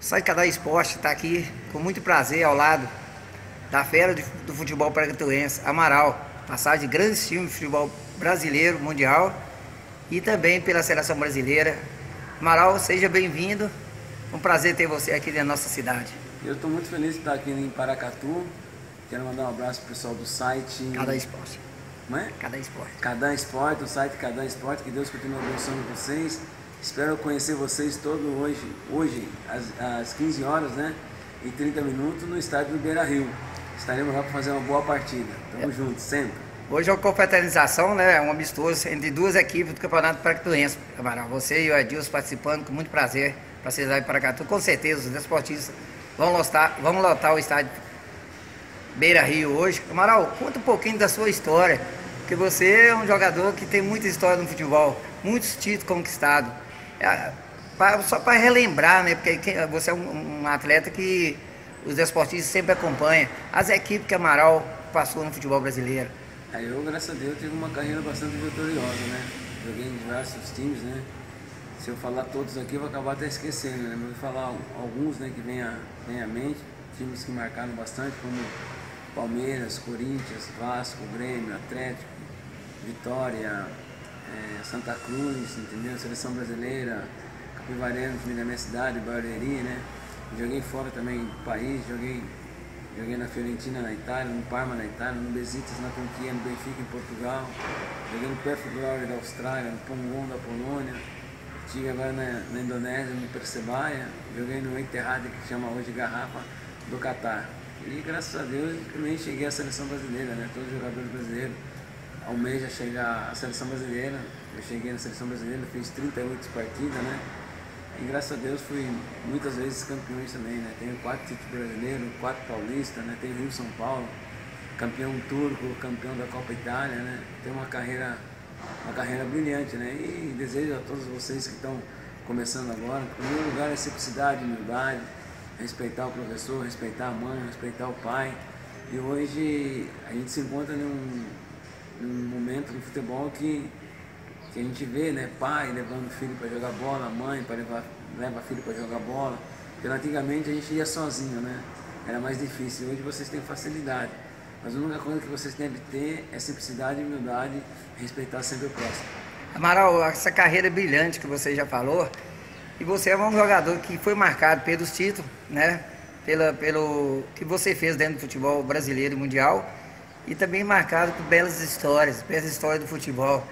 Sai Cada Esporte está aqui com muito prazer ao lado da fera do futebol paracatuense, Amaral, passagem de grandes times de futebol brasileiro, mundial e também pela seleção brasileira. Amaral, seja bem-vindo. Um prazer ter você aqui na nossa cidade. Eu estou muito feliz de estar aqui em Paracatu. Quero mandar um abraço pro pessoal do site. Cada Esporte. Não é? Cada Esporte. Cada Esporte, o site Cada Esporte. Que Deus continue abençoando vocês. Espero conhecer vocês todos hoje, hoje às, às 15 horas, né? E 30 minutos no estádio do Beira Rio. Estaremos lá para fazer uma boa partida. Tamo é. junto, sempre. Hoje é uma confraternização, né? Um amistoso entre duas equipes do Campeonato Paracatuense. Amaral, você e o Edilson participando com muito prazer para a cidade de Paracatu. Com certeza, os desportistas vão lotar, vão lotar o estádio Beira Rio hoje. Amaral, conta um pouquinho da sua história. Porque você é um jogador que tem muita história no futebol, muitos títulos conquistados. Pra, só para relembrar, né? Porque você é um, atleta que os desportistas sempre acompanham. As equipes que Amaral passou no futebol brasileiro. É, eu, graças a Deus, tive uma carreira bastante vitoriosa, né? Joguei em diversos times, né? Se eu falar todos aqui, eu vou acabar até esquecendo, né? Mas vou falar alguns, né, que vem à, vem à mente. Times que marcaram bastante, como Palmeiras, Corinthians, Vasco, Grêmio, Atlético, Vitória, é, Santa Cruz, entendeu? Seleção brasileira, Capivareiro, time da minha cidade, Barueri, né? Joguei fora também do país, joguei, joguei na Fiorentina na Itália, no Parma na Itália, no Besiktas na Turquia, no Benfica em Portugal, joguei no Perfect Glory da Austrália, no Pongon da Polônia, estive agora na, na, Indonésia, no Percebaia, joguei no Etihad, que chama hoje Garrafa, do Catar. E graças a Deus também cheguei à seleção brasileira, né? Todos os jogadores brasileiros almeja chegar à seleção brasileira. Eu cheguei na seleção brasileira, fiz 38 partidas, né? E graças a Deus fui muitas vezes campeões também, né? Tenho quatro títulos brasileiros, quatro paulistas, né? Tenho Rio São Paulo, campeão turco, campeão da Copa Itália, né? Tenho uma carreira, uma carreira brilhante, né? E desejo a todos vocês que estão começando agora, em primeiro lugar, é simplicidade, humildade, respeitar o professor, respeitar a mãe, respeitar o pai. E hoje a gente se encontra num, num momento no futebol que, que a gente vê, né, pai levando filho para jogar bola, mãe para levar leva filho para jogar bola. Porque antigamente a gente ia sozinho, né? Era mais difícil. Hoje vocês têm facilidade. Mas a única coisa que vocês têm que ter é simplicidade, humildade, respeitar sempre o próximo. Amaral, essa carreira brilhante que você já falou, e você é um jogador que foi marcado pelos títulos, né? Pela, pelo que você fez dentro do futebol brasileiro e mundial e também marcado por belas histórias, belas histórias do futebol.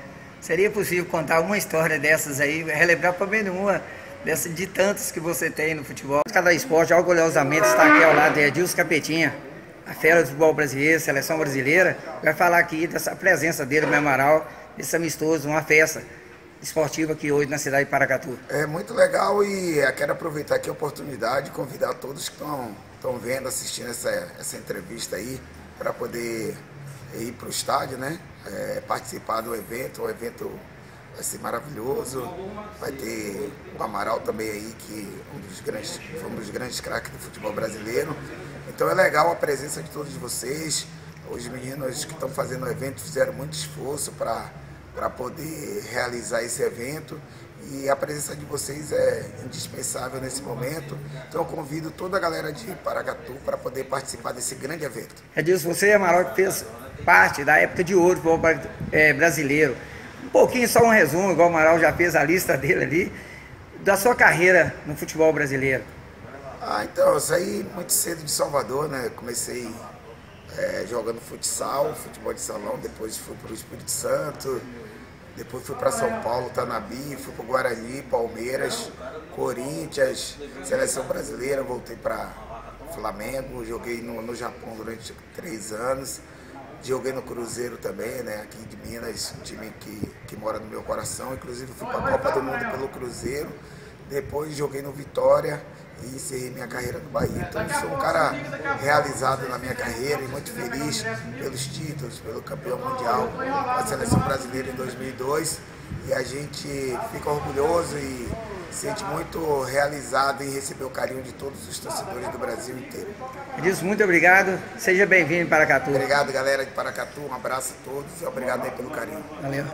Seria possível contar uma história dessas aí, relembrar pelo menos uma de tantas que você tem no futebol. Cada esporte, orgulhosamente, está aqui ao lado de Edilson Capetinha, a fera do futebol brasileiro, seleção brasileira, vai falar aqui dessa presença dele no Amaral, esse amistoso, uma festa esportiva aqui hoje na cidade de Paracatu. É muito legal e quero aproveitar aqui a oportunidade de convidar todos que estão vendo, assistindo essa, essa entrevista aí, para poder ir para o estádio, né? É, participar do evento, o evento vai ser maravilhoso. Vai ter o Amaral também aí, que um dos grandes, foi um dos grandes craques do futebol brasileiro. Então é legal a presença de todos vocês. Os meninos que estão fazendo o evento fizeram muito esforço para poder realizar esse evento e a presença de vocês é indispensável nesse momento. Então eu convido toda a galera de Paracatu para poder participar desse grande evento. Edilson, você, Amaral, fez parte da época de ouro do é, brasileiro. Um pouquinho, só um resumo, igual o Amaral já fez a lista dele ali, da sua carreira no futebol brasileiro. Ah, então, eu saí muito cedo de Salvador, né? Comecei é, jogando futsal, futebol de salão, depois fui para o Espírito Santo, depois fui para São Paulo, Tanabi, fui para Guarani, Palmeiras, Corinthians, seleção brasileira, voltei para Flamengo, joguei no, no Japão durante três anos. Joguei no Cruzeiro também, né? Aqui de Minas, um time que, que mora no meu coração. Inclusive fui para a Copa do Mundo pelo Cruzeiro. Depois joguei no Vitória e encerrei minha carreira no Bahia. Então sou um cara realizado na minha carreira e muito feliz pelos títulos, pelo campeão mundial com a seleção brasileira em 2002. E a gente fica orgulhoso e sente muito realizado em receber o carinho de todos os torcedores do Brasil inteiro. Edilson, muito obrigado. Seja bem-vindo em Paracatu. Obrigado, galera de Paracatu. Um abraço a todos e obrigado aí pelo carinho. Valeu.